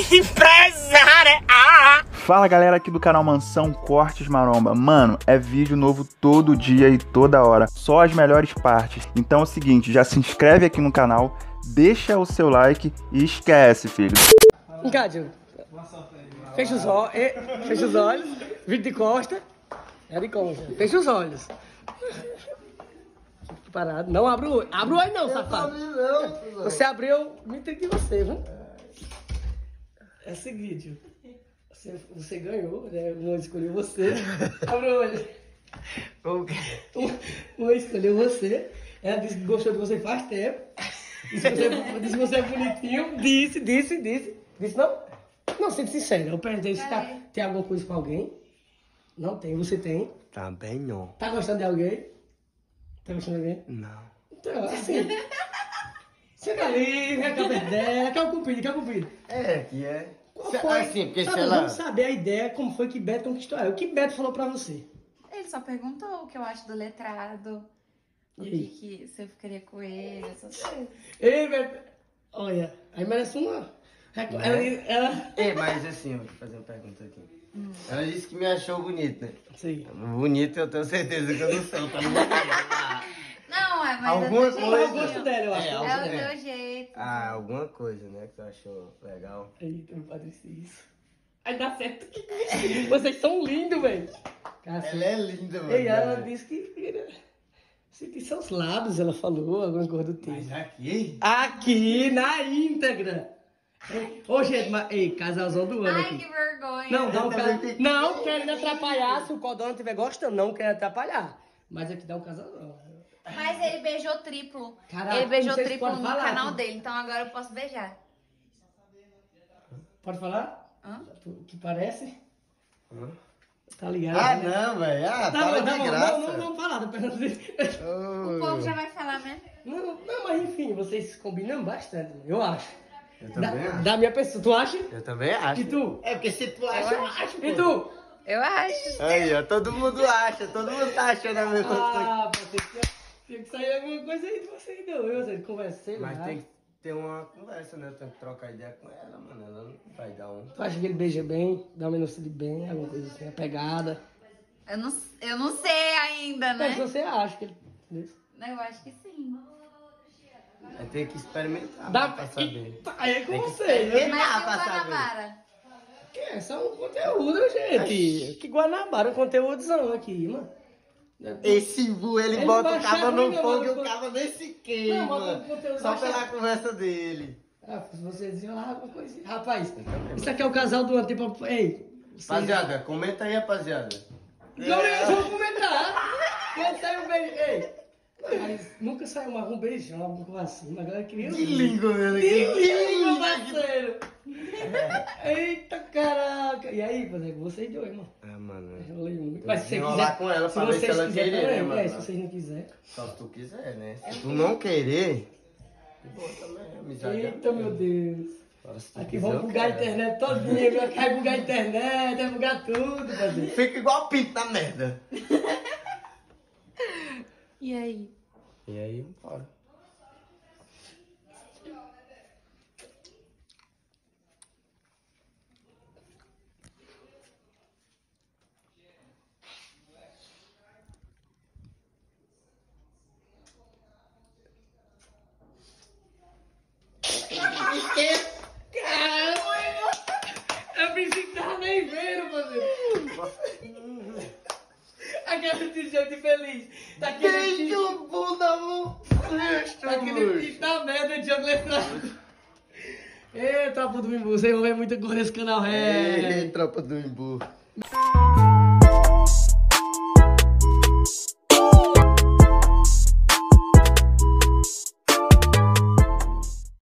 empresária. Ah. Fala galera aqui do canal Mansão Cortes Maromba. Mano, é vídeo novo todo dia e toda hora. Só as melhores partes. Então é o seguinte, já se inscreve aqui no canal, deixa o seu like e esquece, filho. Cádio, fecha os olhos, fecha os olhos, vira de costa, é de costa, fecha os olhos. Parado, não abre o olho, abre o olho não, safado. Você abriu, me tem de você, viu? É o seguinte, você, você ganhou, né? Um escolheu você, abre o olho. Um, um escolheu você, ela disse que gostou de você faz tempo. Disse que você, disse que você é bonitinho, disse, disse, disse. Disse não? Não, sendo sincero, eu perguntei se tá, tem alguma coisa com alguém. Não tem, você tem. Também não. Tá gostando de alguém? Tá gostando de alguém? Não. Então, assim. Senta ali, quer que a ideia, quer o cupido, quer o cupido. É, que é. Qual foi? Assim, porque Sabe, sei lá. Vamos saber a ideia, como foi que Beto conquistou ela. O que Beto falou pra você? Ele só perguntou o que eu acho do letrado. O E que, aí? que se eu ficaria com ele, essas coisas. Ei, Beto. Olha, aí merece uma. Né? Ela, ela... É, mas assim, eu vou fazer uma pergunta aqui. Ela disse que me achou bonito, né? Sim. Bonito eu tenho certeza que eu não sou, tá ligado? Não, é, Alguma é do coisa. É o gosto dela, eu acho. É, É o é. teu jeito. Ah, alguma coisa, né, que tu achou legal. Eita, meu padre, isso. Aí dá certo. Vocês são lindos, velho. Ela é linda, mano. Ei, ela disse que. Senti seus lábios, ela falou, alguma coisa do tipo. Mas aqui? Aqui, na íntegra. Ô, gente, mas. Ei, casalzão do ano Ai, aqui. que vergonha. Não, dá um Eu ca... também fiquei- Não querendo atrapalhar, se o Codão não estiver gostando, não quero atrapalhar. Mas aqui dá um casalzão. Mas ele beijou triplo. Caraca, ele beijou não triplo no falar, canal tu- dele, então agora eu posso beijar. Pode falar? Hã? Tu- Que parece? Hã? Tá ligado? Ah, né? não, velho. Ah, Tá bom, tá de bom. graça. Não, não, não falar, não pergunto. O povo já vai falar mesmo. Não, não, mas enfim, vocês combinam bastante, eu acho. Eu Da, também acho. da minha pessoa, tu acha? Eu também acho. E tu? É porque se tu acha, eu acho, E tu? Eu acho. Aí, ó, todo mundo acha, todo mundo tá achando a mesma coisa. Ah, pô, tem que, tem sair alguma coisa aí de vocês dois, vocês conversem Mas lá. tem que ter uma conversa, né? Tem que trocar ideia com ela, mano. Ela não vai dar um. Tu acha que ele beija bem, dá uma noção de bem, alguma coisa assim, a pegada? Eu não, eu não sei ainda, Mas né? você acha que ele... Eu acho que sim. Vai ter que experimentar Dá pra saber. Eita, Aí é com Tem que você, né? Mas e o pra saber. Guanabara? Que é só um conteúdo, gente. Que Guanabara, um conteúdozão aqui, mano. Esse bu, ele, Ele bota o cabo no fogo e o cabo nesse queima. Não, Só vai pela conversa dele. Ah, se vocês diziam lá alguma coisa. Rapaz, isso aqui é o casal do ano, tipo... Ei, Rapaziada, comenta aí, rapaziada. Não, eu vou comentar. Quando saiu um beijo. Ei, mas nunca saiu mais um beijão, alguma coisa assim. Mas agora queria. Que língua, meu. Que Que língua. parceiro. Eita caraca. E aí, fazer com vocês dois, mano. Ah, mano. Eu falei muito. Mas se você quiser. com ela se pra ver se ela quiserem querer, também, né, mano? É, se vocês não quiserem. Só se tu quiser, né? Se tu não querer. Bom, também, amizade. Eita, meu Deus. Aqui quiser, eu bugar a internet todinha, viu? Vai bugar a internet, vai bugar tudo, fazer. Fica igual pinto na merda. E aí? E aí, bora. Eu pensei que tava nem vendo, fazer. Aquele t-shirt feliz. Daquele t-shirt. Beijo, bunda, no Aquele bicho da merda de letrado. Eita, tropa do Imbu, vocês vão ver muita coisa nesse canal, é. Ei, tropa do Imbu.